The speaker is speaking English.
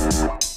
you